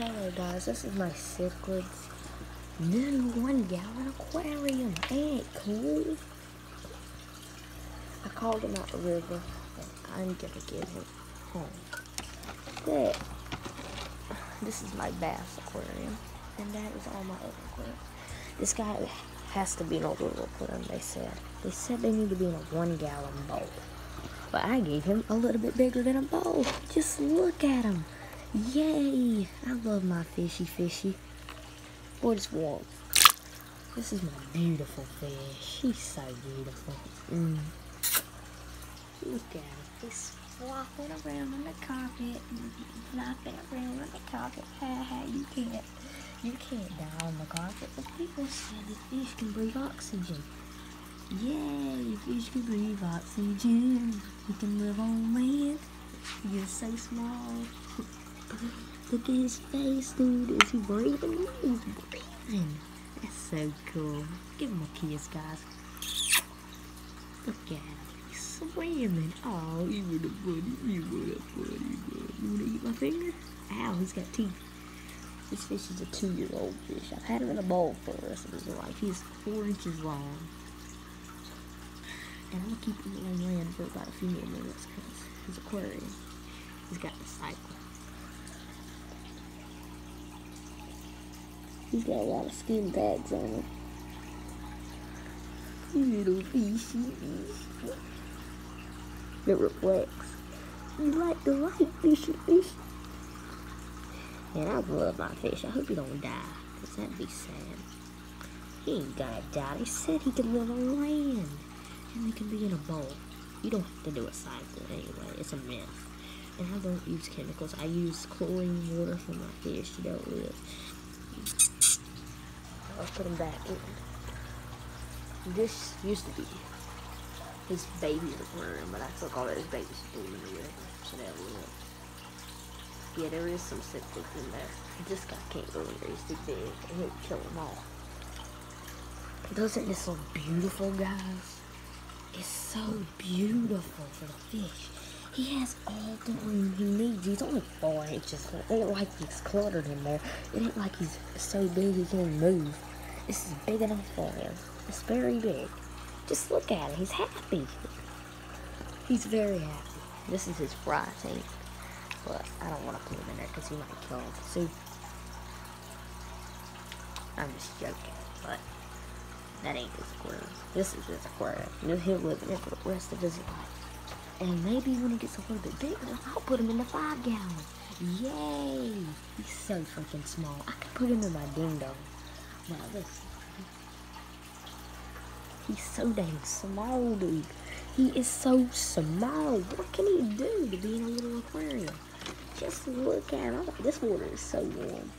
Hello guys, this is my cichlids new one gallon aquarium. Ain't cool? I called him out the river and I'm gonna get him home. There. This is my bass aquarium. And that is all my other aquariums. This guy has to be in a little aquarium, they said. They said they need to be in a one gallon bowl. But I gave him a little bit bigger than a bowl. Just look at him. Yay! I love my fishy fishy. Boy, this warm. This is my beautiful fish. She's so beautiful. Mm. Look at him. He's flopping around on the carpet. Flopping around on the carpet. Ha ha, you can't. You can't die on the carpet. But people say that fish can breathe oxygen. Yay, fish can breathe oxygen. He can live on land. Is so small. Look at his face, dude. Is he breathing? He's breathing. That's so cool. Give him a kiss, guys. Look at him. He's swimming. Oh, you were the buddy. You were the buddy, bud. You wanna eat my finger? Ow, he's got teeth. This fish is a two-year-old fish. I've had him in a bowl for the rest of his life. He's four inches long. And I'm gonna keep him on land for about a few more minutes because his aquarium. He's got the cycle. He's got a lot of skin tags on him. Little fishy fish. It reflects. You like the light, fishy fish. Man, I love my fish. I hope he don't die. Because that'd be sad. He ain't gonna die. They said he could live on land. And he can be in a bowl. You don't have to do a cycle anyway. It's a myth. And I don't use chemicals. I use chlorine water for my fish to don't live. I'll put him back in. This used to be his baby aquarium, but I took all his babies and threw them in the river, so they'll live. Yeah, there is some cichlids in there. This guy can't go in there, he's too big. and He'll kill them all. Doesn't this look beautiful, guys? It's so beautiful for the fish. He has all the room he needs. He's only four inches. It ain't like he's cluttered in there. It ain't like he's so big he can't move. This is big enough for him. It's very big. Just look at him. He's happy. He's very happy. This is his fry tank. But I don't want to put him in there because he might kill him. See? I'm just joking. But that ain't his aquarium. This is his aquarium. He'll live in it for the rest of his life. And maybe when he gets a little bit bigger, I'll put him in the five gallon. Yay! He's so freaking small. I could put him in my ding dong. He's so dang small, dude. He is so small. What can he do to be in a little aquarium? Just look at him. This water is so warm.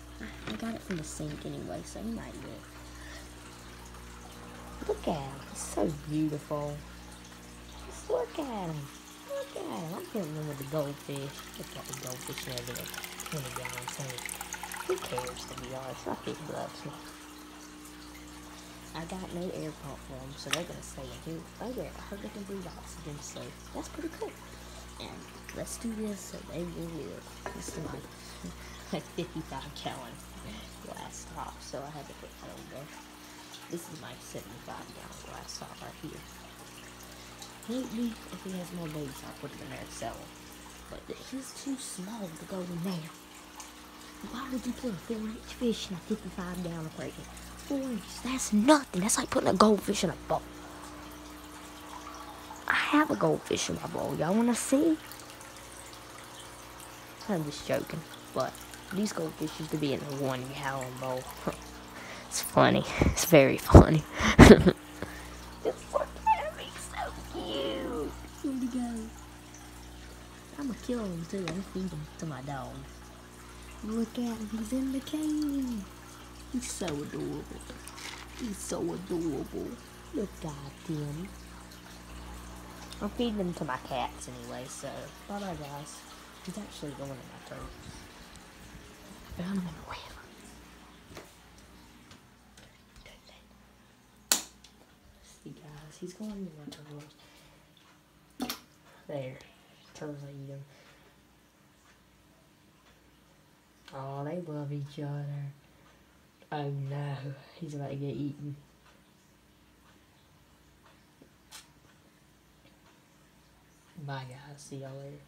I got it from the sink anyway, so he might live. Look at him. He's so beautiful. Just look at him. Look at him. I'm putting him with the goldfish. Look at the goldfish in there. 20 gallon tank. Who cares, to be honest? My fish loves. I got no air pump for them, so they're gonna stay in here. I heard they can breathe oxygen, so that's pretty cool. And let's do this so they will live. This is my like 55 gallon glass top, so I had to put that over there. This is my 75 gallon glass top right here. Maybe if he has more babies, I'll put him in there and sell them. But he's too small to go in there. Why would you put a 4 inch fish in a 55 gallon aquarium? Inches, that's nothing. That's like putting a goldfish in a bowl. I have a goldfish in my bowl. Y'all want to see? I'm just joking. But these goldfish used to be in a one gallon bowl. it's funny. It's very funny. just look at him. He's so cute. Where'd he go? I'm going to kill him too. I'm going to feed him to my dog. Look at him. He's in the cage. He's so adorable. He's so adorable. Look at him. I'm feeding him to my cats anyway, so bye bye guys. He's actually going in my turn. Found him in the river. See guys, he's going in my turtles. There. Turtles I eat him. Oh, they love each other. Oh no, he's about to get eaten. Bye guys, see y'all later.